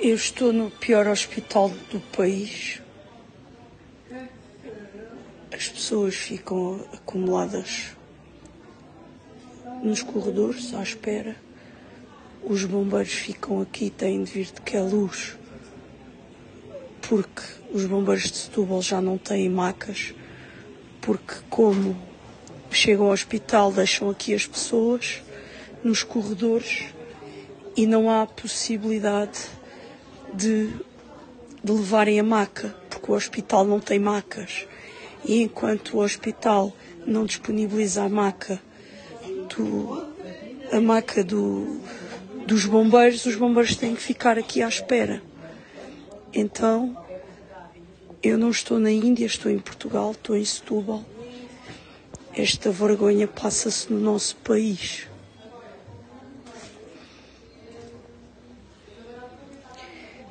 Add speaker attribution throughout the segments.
Speaker 1: Eu estou no pior hospital do país. As pessoas ficam acumuladas nos corredores à espera. Os bombeiros ficam aqui têm de vir de que a luz, porque os bombeiros de Setúbal já não têm macas, porque como chegam ao hospital deixam aqui as pessoas nos corredores e não há possibilidade de, de levarem a maca, porque o hospital não tem macas. E enquanto o hospital não disponibiliza a maca do, a maca do, dos bombeiros, os bombeiros têm que ficar aqui à espera. Então, eu não estou na Índia, estou em Portugal, estou em Setúbal. Esta vergonha passa-se no nosso país.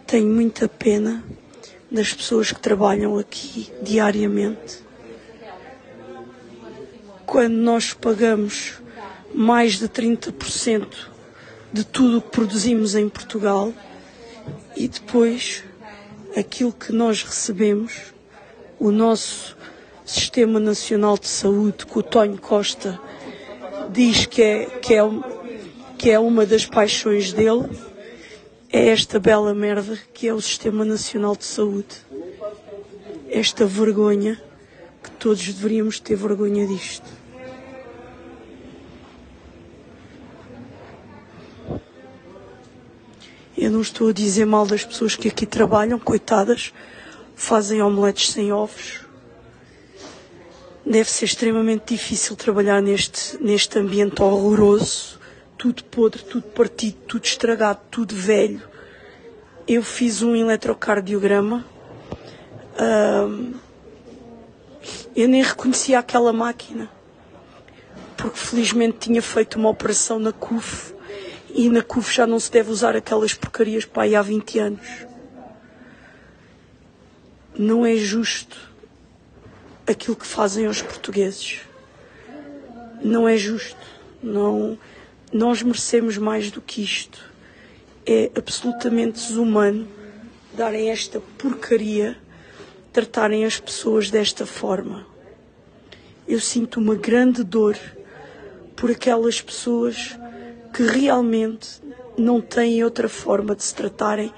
Speaker 1: Tenho muita pena das pessoas que trabalham aqui diariamente. Quando nós pagamos mais de 30% de tudo o que produzimos em Portugal e depois aquilo que nós recebemos, o nosso Sistema Nacional de Saúde, que o Tonho Costa diz que é, que é, que é uma das paixões dele, é esta bela merda que é o Sistema Nacional de Saúde. Esta vergonha, que todos deveríamos ter vergonha disto. Eu não estou a dizer mal das pessoas que aqui trabalham, coitadas, fazem omeletes sem ovos. Deve ser extremamente difícil trabalhar neste, neste ambiente horroroso, tudo podre, tudo partido, tudo estragado, tudo velho. Eu fiz um eletrocardiograma. eu nem reconhecia aquela máquina, porque felizmente tinha feito uma operação na CUF e na CUF já não se deve usar aquelas porcarias para aí há 20 anos. Não é justo aquilo que fazem aos portugueses. Não é justo. Não, nós merecemos mais do que isto. É absolutamente desumano darem esta porcaria, tratarem as pessoas desta forma. Eu sinto uma grande dor por aquelas pessoas que realmente não têm outra forma de se tratarem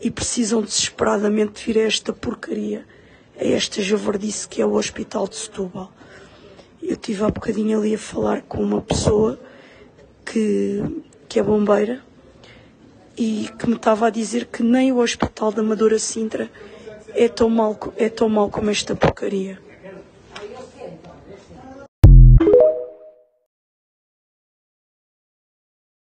Speaker 1: e precisam desesperadamente vir a esta porcaria, a esta javardice que é o Hospital de Setúbal. Eu tive há bocadinho ali a falar com uma pessoa que, que é bombeira e que me estava a dizer que nem o Hospital da Amadora Sintra é tão mal, é tão mal como esta porcaria.